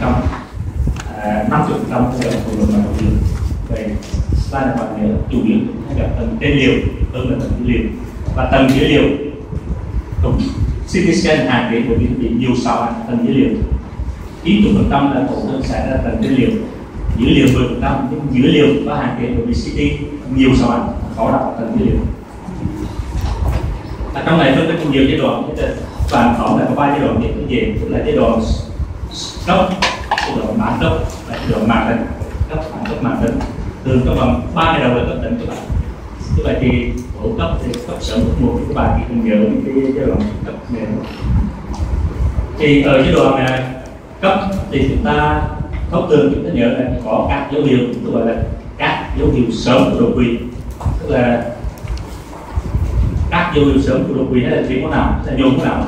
trăm à, năm mươi phần trăm là phụ mà đầu liều về sai là bạn nghĩa chủ yếu hay gặp tầng tên liều hơn là tầng dữ liệu. Và tầng dữ liệu cũng CT scan hàng chế bởi vì bị nhiều sau tầng dưới liều 90% là tổn thương xảy ra tầng dữ liệu. Dữ liệu 10% nhưng dữ liệu có hạn chế bởi vì CT nhiều sao ảnh khó đọc tầng dữ liệu. Và trong này phân tích nhiều giai đoạn bạn có là có ba giai đoạn những cái gì tức là giai đoạn cấp giai đoạn cấp và giai đoạn mãn tính cấp mã cấp mãn tính thường có bằng ba cái đầu là cấp tỉnh các bạn. Như vậy thì bộ cấp thì cấp sớm cấp một các bạn thì cần nhớ cái giai đoạn cấp này. Thì ở giai đoạn này, cấp thì chúng ta thông thường chúng ta nhớ là có các dấu hiệu tôi gọi là các dấu hiệu sớm của đột quỵ. Tức là các dấu hiệu sớm của đột quỵ hay là thiếu máu nào, là nhồi máu nào.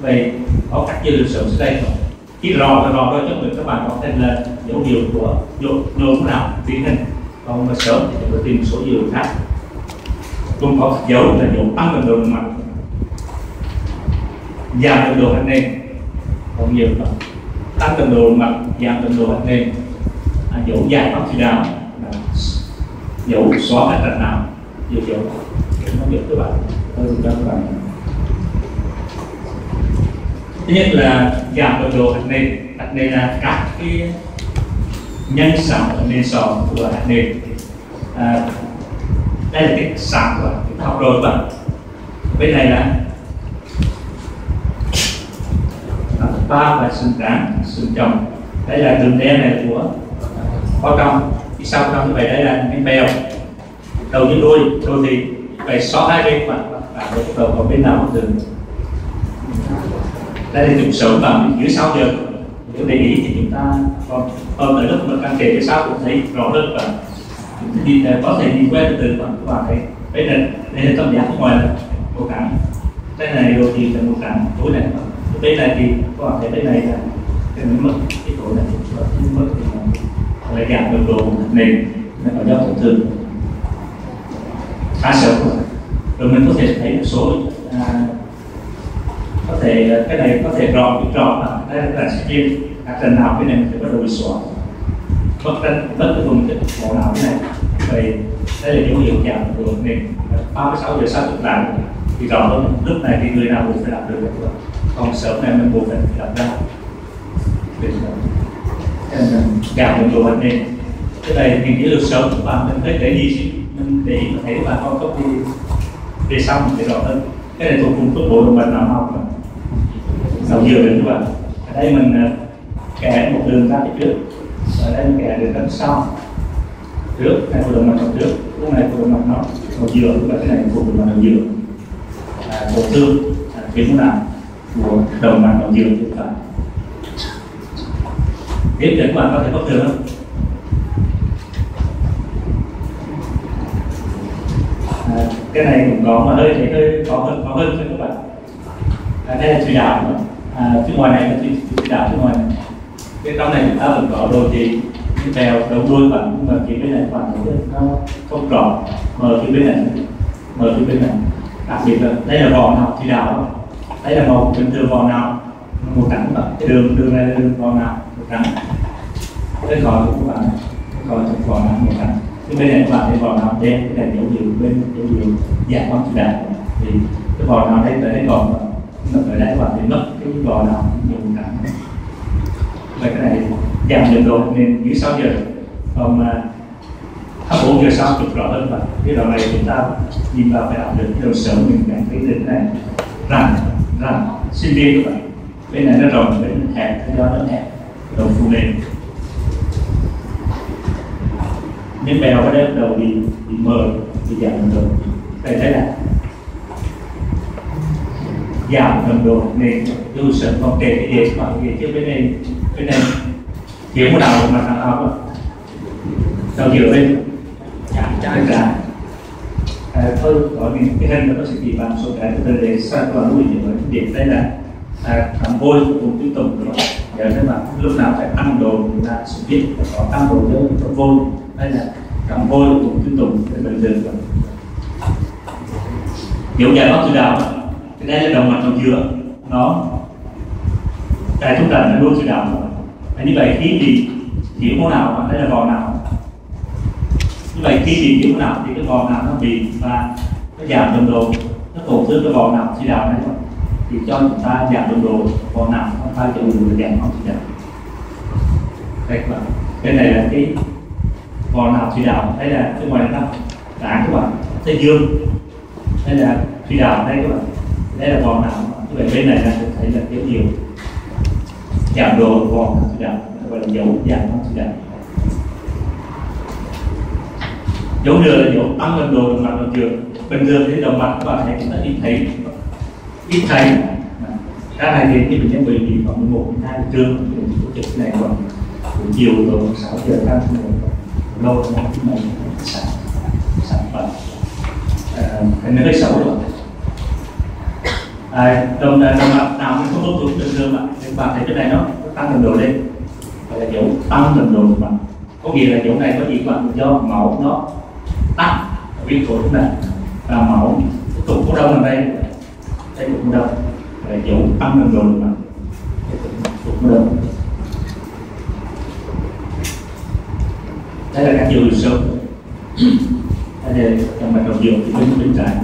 Vậy có các dấu hiệu sớm sau đây khi rò thì rò đôi cho mình các bạn có thể là dấu hiệu của nhộn nhộn nào tiến hình còn mà sớm thì chúng ta tìm số dấu hiệu khác. Cũng có dấu là dấu tăng cường độ mặt giảm cường độ hạt nền còn nhiều không tăng cường độ mặt giảm cường độ hạt nền à, dấu dài bác chỉ đạo à, dấu xóa hạt trạch nào dấu dấu. Nó biết các bạn. Tôi cho các bạn thứ nhất là giảm cường độ hạt nền hạt nền là các cái nhân sản ở nền sọ của hạt nền à, đây là cái sản của chúng ta học rồi các bạn. Bên này là ba và sừng trắng sừng chồng. Đây là đường đen này của bao trong phía sau trong như vậy đây là cái bèo. Đầu như đuôi đôi thì phải xóa hai bên và và đầu vào bên nào cũng được đây là trục sớm mình dưới sau giờ. Nếu để ý thì chúng ta còn còn ở lúc mà căn thiệp phía sau cũng thấy rõ hơn và nhìn à, có thể nhìn quen từ khoảng các bạn thấy đây là đây là tâm giác ngoài là màu trắng đây này rồi thì là một trắng tối này đây này thì các bạn thấy này là cái mất cái tối này. Và cái mất thì là giảm được độ nền có do tổn thương khá sớm rồi mình có thể thấy một số có thể cái này có thể rõ bị rõ là đây là skin các trận nào cái này mình phải bắt đầu bị xóa. Mất trận mất cái vùng tích màu nào cái này. Vậy đây là dấu hiệu giảm của mình. 36 giờ sau thực lại thì rõ hơn lúc này thì người nào cũng phải làm được. Rồi, còn sớm này mình buộc phải làm ra. Giảm cường độ hạch nên cái này mình nghĩ được sớm các bạn mình thấy để gì mình để thấy bạn con có đi về xong để rõ hơn. Cái này thuộc cùng tốc bộ động vật nào không? Đầu dừa được các bạn ở đây mình à, kẻ một đường ra phía trước. Ở đây mình kẻ đường ra sau. Trước này của đường mặt đầu trước lúc này của động mặt nó. Đầu dừa và cái này của động mặt đầu dừa à, tổn thương à, khiến nào của đầu mặt đầu dừa chúng ta tiếp đến các bạn có thể bất thường không? À, cái này cũng có mà hơi thấy hơi có hơn có hơn các bạn. À, đây là thủy đạo nữa à, phía ngoài này là thủy, thủy phía ngoài này. Cái trong này chúng ta vẫn có đồ thì cái bèo đầu đuôi và nhưng mà phía bên này bạn thấy nó không tròn mở phía bên này mở phía bên này. Đặc biệt là đây là vò nào thủy đảo đây là màu bình thường vò nào màu trắng và cái đường đường này là đường vò nào màu trắng. Đây còn của các bạn khỏi vò nào màu trắng. Cái bên này các bạn thấy vò nào đen cái này dấu hiệu bên dấu hiệu dạng bóng chỉ đạo thì cái vò nào đây tới đây còn nó phải đây các bạn mất cái gò nào nhiều cảm vậy cái này giảm nhiệt độ nên dưới 6 giờ. Còn mà hấp 4 giờ sau chụp rõ hơn và cái đoạn này chúng ta nhìn vào phải học được cái đầu sớm mình cảm thấy được này rằng rằng sinh viên các bạn. Bên này nó rộng bên hẹp do nó hẹp, đầu phù lên những bèo ở đây đầu bị bị mờ bị giảm nhiệt độ đây thấy là giảm nồng độ nên lưu sợi còn kể cái gì mà cái trước bên này bên này. Thiếu một nào mà thằng học đầu dựa bên. Giảm trái ra à, thôi có những cái hình nó sẽ chỉ bằng số cái từ để sang qua nuôi những cái điểm đây là à, làm vôi cùng tiếp tục nhớ thế mà lúc nào phải tăng độ chúng ta sẽ biết có tăng độ cho con vôi đây là làm vôi cùng tiếp tục để bình thường rồi kiểu giải pháp từ đạo đây là động mạch đầu dừa nó tại chúng ta là luôn sự đạo và như vậy khi gì thiếu mô nào hoặc đây là vò nào. Như vậy khi bị thiếu nào thì cái vò nào nó bị và nó giảm đồng độ. Nó tổn thương cái vò nào chỉ đạo này thì cho chúng ta giảm đồng độ vò nào nó phải cho người giảm không chỉ đạo đây các bạn. Cái này là cái vò nào chỉ đạo đây là cái ngoài nó đá các bạn. Thấy dương. Đây là chỉ đạo đây các bạn đây là vò não như vậy bên này là cũng thấy là dấu nhiều giảm độ vò não chỉ đạo gọi là dấu giảm não chỉ đạo dấu nữa là dấu tăng gần độ đồng mặt đồng trường bình thường thì đồng mặt các bạn thấy chúng ta ít thấy. Ít thấy. Cái này thì cái bệnh nhân bị bị khoảng một hai trương tổ chức này còn buổi chiều rồi sáu giờ các lâu lắm, chúng mình sản sản phẩm cái nó hơi xấu rồi à, đồng đồng mặt nào cũng không tốt bình thường bạn các bạn thấy cái này nó tăng gần độ lên. Gọi là dấu tăng gần độ bạn. Có nghĩa là dấu này có gì? Bạn do máu nó tăng ở bên cổ này và máu tụ cổ đông ở đây. Đây tụ cổ đông là dấu tăng gần độ bạn. Tụ cổ đông đây là các chiều hiệu sớm đây là trong bài đầu dường thì bên bên trái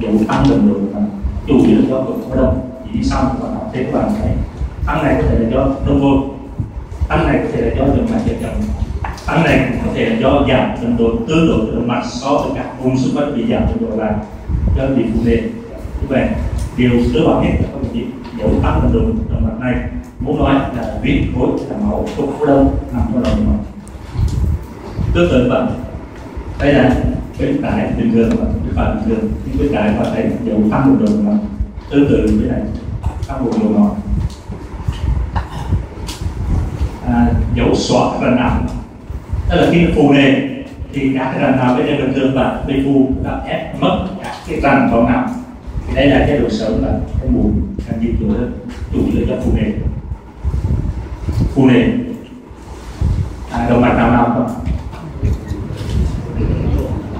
dấu tăng gần độ mặt chủ yếu là do tụ cổ đông chỉ xong các bạn thấy các bạn cái tăng này có thể là do đông vô tăng này có thể là do đường mạch chậm tăng này có thể là do giảm tần độ tương đối đường mạch so với các vùng xung quanh bị giảm tần độ là do bị phụ nề như vậy, điều cơ bản nhất là có gì dấu tăng tần độ đường mạch này. Muốn nói là huyết khối là máu cục phố đông, nằm trong đầu mạch tương tự vậy, đây là bên trái bình thường và bên phải bình thường. Nhưng bên trái và thấy dấu tăng một đường mạch tương tự với này tăng một đường máu à, dấu xóa các rành não tức là khi nó phù nề thì các cái rành nào bên đây bình thường và bị phù đã ép mất các cái rành vào não thì đây là cái độ sớm là cái mù càng dịch chủ hơn chủ yếu cho phù nề. Phù nề. À, động mạch nào nào không?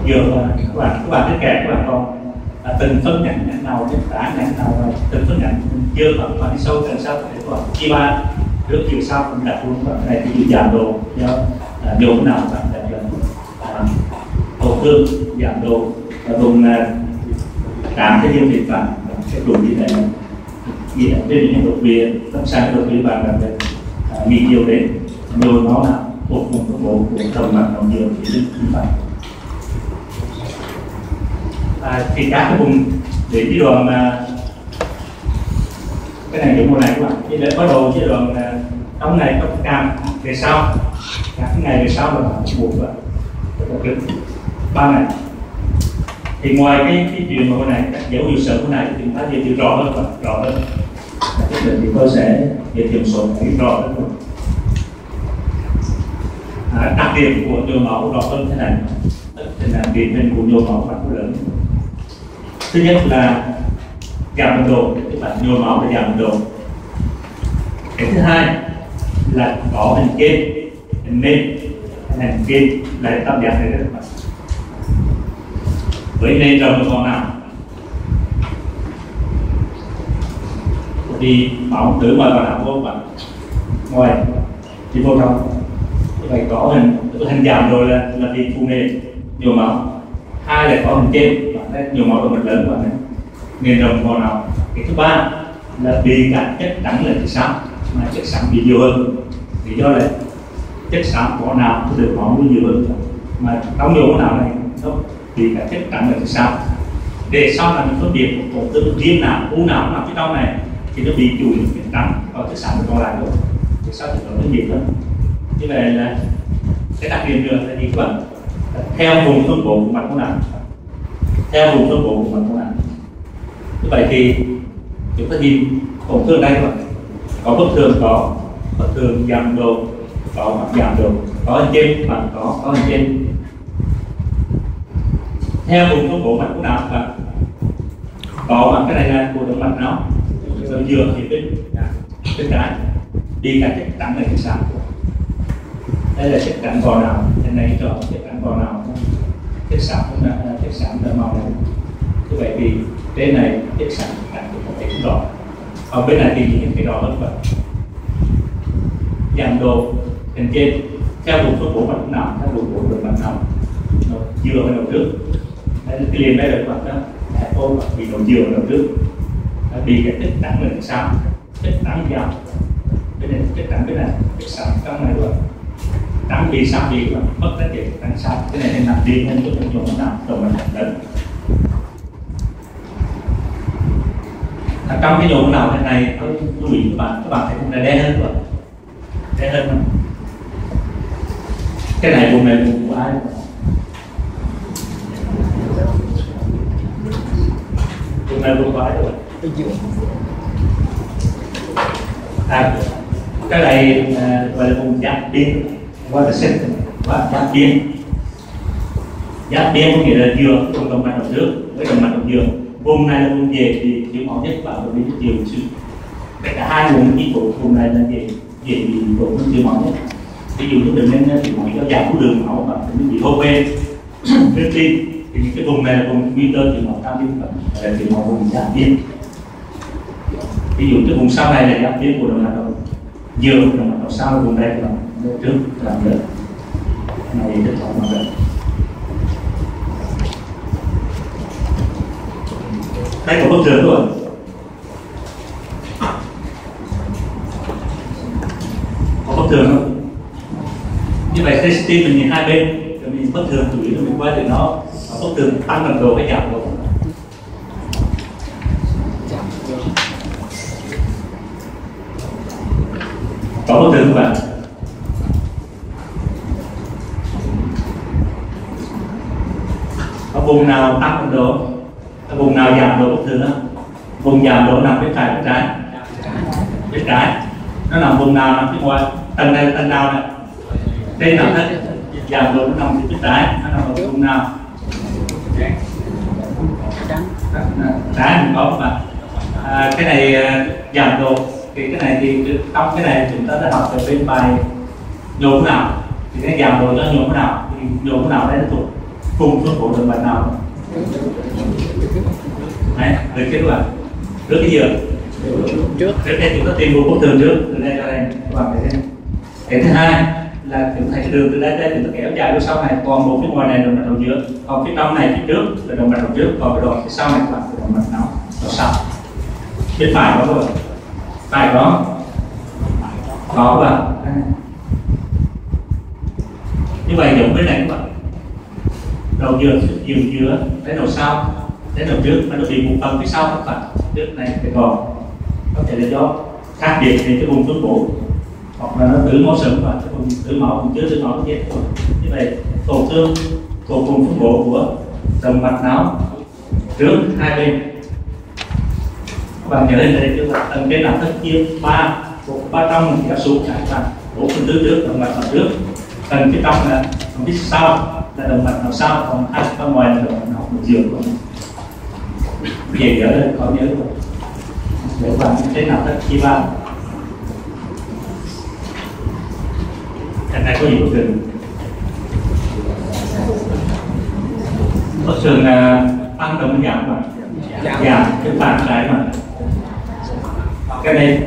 Vừa là các bạn các bạn biết kẹt các bạn còn à, từng phân nhánh nhánh nào cái tả nhánh nào rồi từng phân nhánh chưa và các bạn đi sâu càng sâu để các bạn chia ba trước chiều sau cũng đặt luôn và này thì giảm đồ do à, độ nào bạn đặt là à, tổn thương giảm đồ và vùng à, cảm cái dương thịt và sẽ đủ như này gì là trên những đột bia tâm sáng đột bia bạn là à, nghi nhiều đến nhồi máu nào thuộc vùng các bộ của đồng mặt đồng nhiều thì đức như vậy à, thì các cái vùng để à, cái đoạn mà cái này những mùa này các bạn thì để bắt đầu cái đoạn là trong này cấp cam về sau. Các ngày về sau là bạn buộc và cái ba ngày. Thì ngoài cái cái chuyện mà này các dấu hiệu sớm cái này thì chúng ta giới thiệu rõ hơn và rõ hơn. Nhất định thì tôi sẽ giới thiệu số cái rõ hơn à, đặc điểm của nhồi máu rõ hơn thế này. Thế là điển hình của nhồi máu mặt lớn thứ nhất là giảm mật độ các bạn nhồi máu và giảm mật độ cái thứ hai là có hình kênh hình mê hình kênh là tâm giảm này rất bạn với nên rộng còn con nào thì máu từ ngoài vào não vô bạn ngoài thì vô trong. Phải có hình hình giảm rồi là là bị phù nề nhiều máu. Hai là có hình trên bạn nhiều máu động mạch lớn bạn thấy nền đồng vào nào? Cái thứ ba là bị các chất đắng là chất xám, mà chất xám bị nhiều hơn. Lý do là chất xám của nào nó được máu nhiều hơn. Mà trong nhiều cái nào này, nó bị các chất đắng là chất xám. Để sau là mình phân biệt tổn thương riêng nào, u nào nằm phía trong này, thì nó bị chủ yếu chất đắng và chất xám còn lại thôi. Thì sao thì nó nhiều hơn. Như vậy là cái đặc điểm nữa là gì các bạn theo vùng phân bổ của mặt của nào? Theo vùng phân bổ của mặt của nào như vậy thì chúng ta nhìn tổn thương đây rồi có bất thường, có bất thường, giảm độ, có mặt giảm độ, có hình trên mặt có có hình trên. Theo vùng phân bổ mặt của nào và có mặt cái này là của động mạch não. Rồi dựa thì bên bên dạ, trái. Đi cả chất đẳng này cái sao đây là chất đẳng bò nào? Trên này cho chất đẳng bò nào? Chất xám chất sẵn đã màu này như vậy thì trên này chất xám được một thể rõ ở bên này thì nhìn thấy rõ hơn vậy dạng đồ, hình trên, theo vùng số bộ mặt nào theo vùng bộ đường mặt nào nó dừa ở đầu trước. Đấy, cái liền đây là mặt đó. Hẹp ôm bị đầu dừa đầu trước. Nó bị cái tích tăng lên sau. Tích tăng vào bên này tích tăng cái này tích sẵn trong này luôn đẳng bị sao bị mà mất tất chuyện đẳng sau cái này nên nằm đi nên tôi dùng nó nằm rồi mình lên. À, trong cái dụng nào thế này tôi lưu ý các bạn các bạn thấy cũng là đen hơn rồi đen hơn không? cái này vùng này vùng của ai? Vùng này vùng của ai rồi? À, cái này à, gọi là vùng giáp biên gọi là xét và giáp biên. Giáp biên có nghĩa là dừa cùng đồng mạch động nước với đồng mạch động dừa vùng này là vùng về thì thiếu máu nhất và vùng đi chiều chứ cả hai vùng đi bộ, vùng này là về về bị tổn thương thiếu máu nhất. Ví dụ như bệnh nhân thì máu do giảm của đường máu và những bị hôn mê trước tim thì những cái vùng này là vùng nguy cơ thiếu máu cao nhất và là chịu máu vùng giảm biên. Ví dụ cái vùng sau này là giảm biên của đồng mạch động dừa đồng mạch động sau vùng đây là trước làm được. Này rất là mặt được. Đây có bức tường luôn. Có bất thường không? Như vậy cái tim mình nhìn hai bên rồi mình bất thường chủ yếu là mình quay thì nó, nó bất thường tăng cường độ hay giảm độ. Có bất thường không bạn ở vùng nào tăng cường độ vùng nào giảm độ bất thường đó vùng giảm độ nằm bên phải bên trái. Bên trái. Nó nằm vùng nào nằm bên ngoài tầng này tầng nào này trên nào hết giảm độ nó nằm bên trái. Nó nằm ở vùng nào? Trái mình có mà à, cái này à, giảm độ thì cái này thì trong cái này chúng ta đã học từ bên bài nhổ nào. Thì cái giảm độ nó nhổ nào? Thì nhổ nào đấy nó thuộc cùng thuộc bộ đường mạch nào đấy được kết quả trước cái giường trước trước đây chúng ta tìm một bức tường trước, từ đây ra đây, các bạn thấy cái thứ hai là chúng ta đường từ đây đây, chúng ta kéo dài đến sau này còn một phía ngoài này là đồng mạch đầu giữa còn phía trong này, phía trước là đồng mạch đầu trước, còn cái đoạn phía sau này các bạn, là đồng mạch não đầu sau bên phải đó rồi. Phải đó. Có và như vậy giống bên này các bạn đầu giữa nhiều giữa đến đầu sau, đến đầu trước nó bị một phần phía sau các bạn. Trước này phải còn có thể là do khác biệt về cái vùng phân bổ hoặc là nó tử máu sừng và cái vùng tử máu cũng chứa tử máu chết rồi như vậy, tổn thương của vùng phân bổ của động mạch não trước hai bên. Các bạn nhớ lên đây tức là tầng kết là thất chia ba bộ ba trong thì đã xuống lại và bộ phần tứ trước, động mạch nào trước. Tầng phía trong là phần phía sau là động mạch nào sau còn hai bên ngoài là động mạch nào một giường của về nhớ lên khó nhớ rồi để bạn thế nào thất chia ba. Cái này có gì bất thường bất thường là tăng đồng giảm mà. Giảm cái phản trái mà. Cái này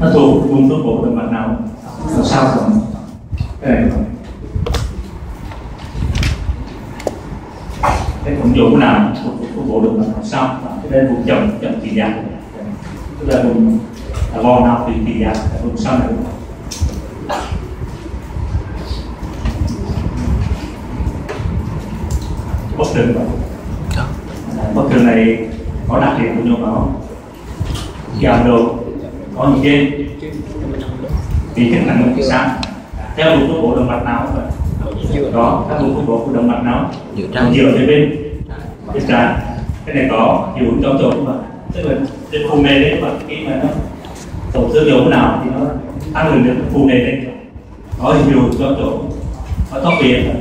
nó thuộc vùng phân bổ động mạch nào? Làm sao rồi cái này. rồi vùng phân bổ động mạch nào sao cái đây vùng chậm chậm kỳ giảm tức là vùng là vò nào thì kỳ giảm vùng sau này. Bất thường rồi bất thường này có đặc điểm của nhồi máu giảm độ có những trên? Thì chức năng của sáng theo đúng bổ động mạch não đó theo đúng phân bổ của động mạch não dựa phía bên bên trái, cái này có hiệu ứng trong chỗ mà. Tức là cái phù này đấy mà khi mà nó tổn thương nhiều nào thì nó tăng lên được phù này lên có hiệu ứng trong chỗ nó tóc biển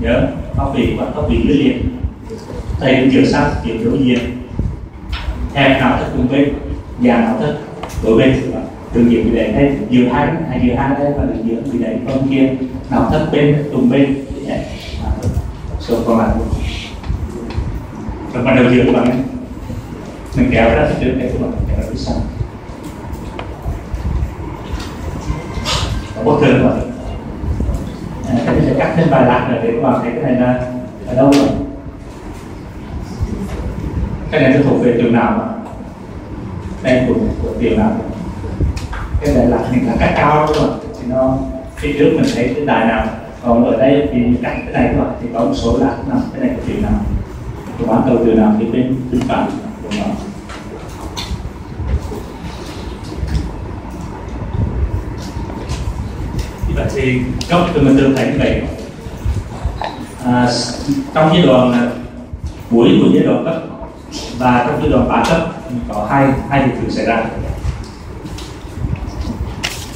nhớ tóc biển và tóc biển dưới liền. Thầy cũng chiều sát chiều đối diện hẹp nào thất cùng bên, già nào thất đối bên. Đường diện bị đẩy lên giữa hai hay giữa hai đây và đường diện bị đẩy bên kia. Nào thất bên, cùng bên số còn lại rồi bắt đầu giữa các bạn mình kéo ra trước để các bạn kéo ra phía sau. Và bất thường rồi. À, cái sẽ cắt thêm vài lạc để các bạn thấy cái này là ở đâu rồi? Cái này nó thuộc về trường nào mà? Đây của của tiền nào? Cái này là mình là cắt cao đúng không thì nó phía trước mình thấy cái đài nào. Còn ở đây thì cắt cái này rồi thì có một số lạc nằm cái này của tiền nào? Của đầu cầu trường nào thì tên bên phải của nó như vậy thì góc từ mình tương thấy như vậy à, trong giai đoạn à, cuối của giai đoạn cấp và trong giai đoạn ba cấp có hai hai hiện tượng xảy ra.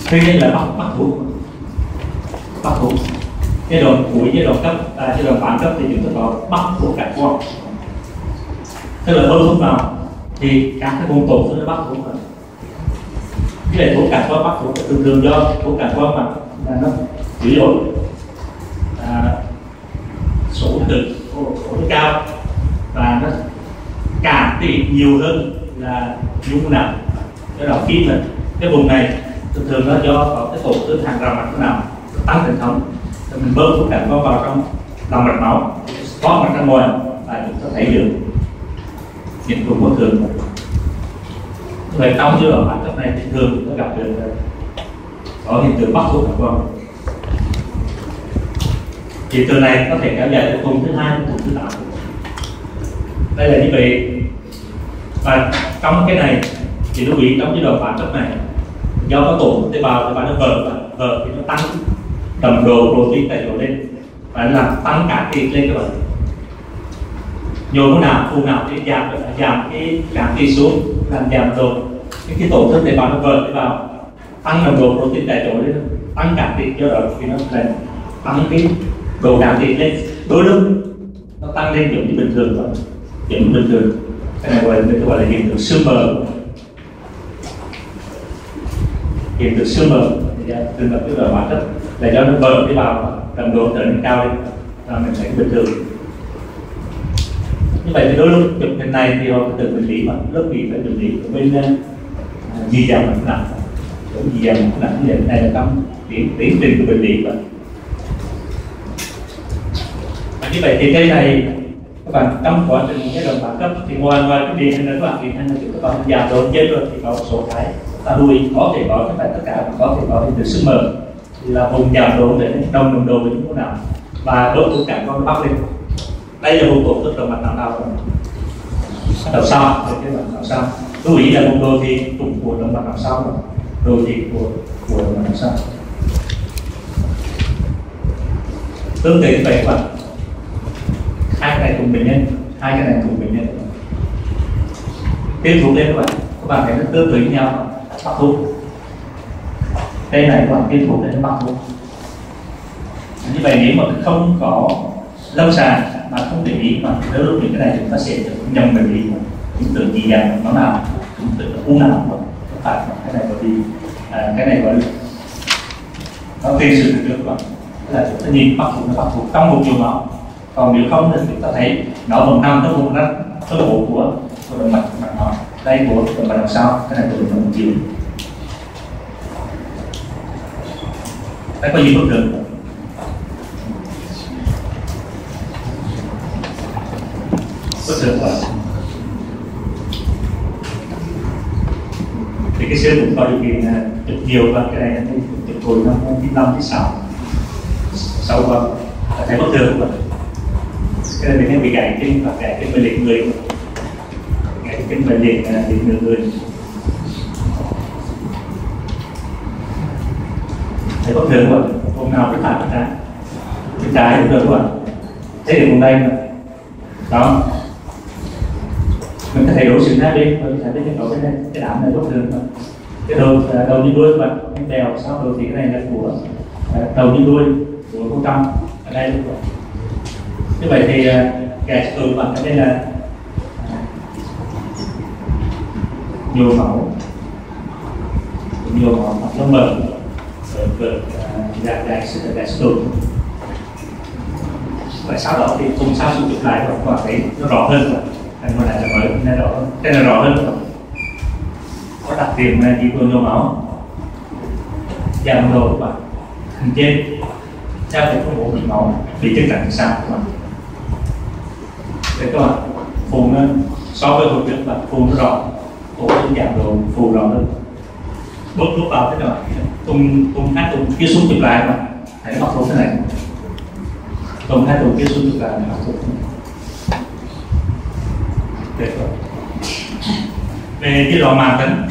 Thứ nhất là bắt bắt buộc. Bắt buộc. Giai đoạn cuối giai đoạn cấp à, giai đoạn bán cấp thì chúng ta có bắt buộc cảnh quan tức là bơm thuốc nào thì các cái vùng tổn nó bắt thủ rồi. Cái này thuốc cả qua bắt thủ thường thường do thuốc cả qua mà là nó dữ dội à, số lượng số cao. Và nó càng thì nhiều hơn là nhung nào. Do đó khi mà cái vùng này thường thường nó do có cái tổn thương hàng rào mạch nó nào tăng hệ thống. Thì mình bơm thuốc cảnh vào trong lòng mạch máu có mặt ra ngoài và chúng ta thấy được hiện của bất thường. Vậy trong ở bản chất này thì thường chúng ta gặp được có hiện tượng bắt thuốc cảm quan hiện tượng này có thể kéo dài từ tuần thứ hai đến tuần thứ tám. Đây là như vậy. Và trong cái này thì lưu ý trong giai đoạn phản chất này, do nó tổn tế bào tế bào nó vỡ vỡ thì nó tăng tầm độ protein tại chỗ lên. Và làm tăng cả tiền lên các bạn nhồi lúc nào khu nào để giảm giảm cái giảm thịt xuống làm giảm độ cái, cái tổn thương tế bào nó vỡ tế bào tăng nồng độ protein tại chỗ lên tăng cả thịt do đó thì nó lên. Tăng cái độ cảm thịt lên. Đôi lúc nó tăng lên giống như bình thường rồi giống như bình thường. Cái này gọi là cái gọi là hiện tượng sương mờ. Hiện tượng sương mờ. Thường gặp cái bản chất. Là do nó vỡ tế bào nồng độ trở nên cao lên là mình sẽ bình thường như vậy thì đôi lúc chụp hình này thì họ tự bệnh lý mà, lớp gì phải bệnh lý ở bên gì di dòng nặng. Cũng di dòng nó nặng như vậy này là tâm tiến tiến trình của bệnh lý vậy như vậy thì cái này, các bạn trong quá trình cái đoạn bản cấp thì ngoài ngoài cái điện hình là các bạn điện hình là chúng ta còn giảm độ chết rồi thì có một số cái, ta đuôi có thể có các bạn tất cả có thể có hình được sức mờ. Là vùng giảm độ để đồng đồng độ với những nào và đốt tất cả con bắp lên đây là vùng tổn tức động mạch não nào đằng sau, cái mặt não sau? Lưu ý là vùng đô thì trục của động mạch não sau rồi. Đô thị của của động mạch não sau. Tương tự như vậy các bạn. Hai cái này cùng bệnh nhân, hai cái này cùng bệnh nhân. Tiếp thụ lên các bạn. Các bạn thấy nó tương tự với nhau. Bắt thuốc đây này các bạn tiếp thụ lên, bắt thuốc như vậy nếu mà không có lâm sàng mà không để ý mà nếu lúc những cái này chúng ta sẽ nhầm bệnh lý những tưởng gì rằng nó nào chúng tưởng u nào mà phải cái này có đi à, cái này gọi là nó tiền sử được các bạn là chúng ta nhìn bắt buộc nó bắt buộc trong một chiều máu còn nếu không thì chúng ta thấy nó vẫn nằm trong vùng đất cơ bộ của của động mạch mạch nó đây của động mạch đằng sau cái này của động mạch chiều đây có gì bất được bất thường quá thì cái xương cũng có điều kiện là được nhiều và cái này anh được hồi năm thứ năm, thứ sáu. Sau qua thấy bất thường mà. Cái này mình bị gãy chân và gãy chân bệnh liệt người. Gãy chân bệnh liệt à, liệt nửa người thấy bất thường mà. Hôm nào cũng phải trái cái trái cũng được mà thế thì hôm nay mà. Đó mình có thể đổi sự hai đi, mình sẽ thấy cái cái cái đảm này tốt thường cái đầu à, đầu như đuôi mà em bèo sau đầu thì cái này là của à, đầu như đuôi của cô tâm ở đây. Luôn rồi như vậy thì à, gạch từ bằng ở đây là nhiều máu nhiều máu hoặc nó mở vượt gạch gạch sự gạch từ và sau đó thì cùng sao sử dụng lại và quả thấy nó rõ hơn rồi anh mà lại cho mới nên rõ cái là rõ hơn có đặc điểm là chỉ vừa nhiều máu giảm độ của bạn hình trên theo thì không bổ mạch máu bị tiếp cận sao các bạn đấy các bạn phù nó so với hồi trước là phù nó rõ phù nó giảm độ phù rõ hơn bước lúc vào thế nào bạn tung tung hai tung kia xuống chụp lại mà hãy học luôn thế này tung hai tung kia xuống chụp lại học luôn được rồi. về cái loại màng tính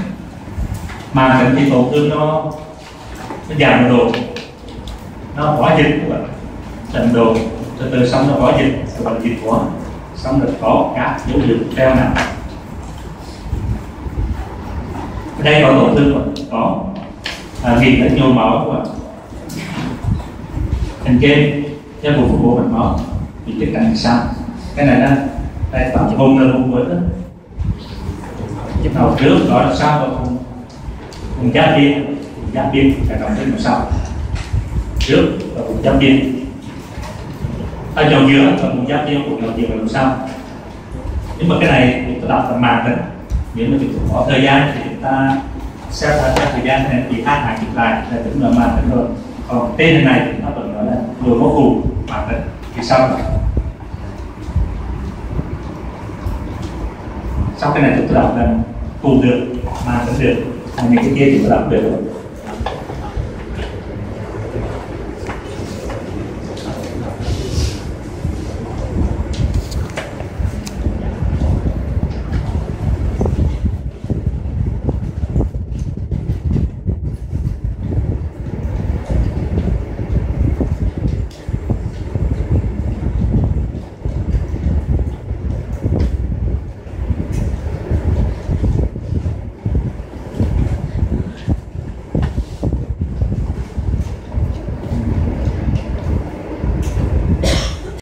màng tính thì tổn thương nó nó giảm độ nó hóa dịch các bạn. Trận đồ. Từ từ xong nó hóa dịch. Rồi dịch hóa xong rồi có các dấu hiệu treo nặng đây có tổn thương rồi có. À, ghi nó nhồi máu các bạn. Thành trên cho bộ phục bộ mạch máu thì tiếp cận sao? Cái này đó tại tạm hồn là một với đó. Đầu trước, đó là sao mà vùng vùng giáp biên vùng giáp biên là đồng trên sau. Trước và cùng giáp biên ở à, đầu giữa và cùng giáp biên cùng đầu giữa là vùng sau. Nhưng mà cái này chúng ta đọc là màn đấy nếu mà chúng ta bỏ thời gian thì chúng ta sẽ phải theo thời gian này thì hai hàng chụp lại là đúng là màn đấy rồi. Còn tên này thì nó vẫn nói là vừa có phù, màn đấy thì sau này chúng ta đọc là phù được màn vẫn được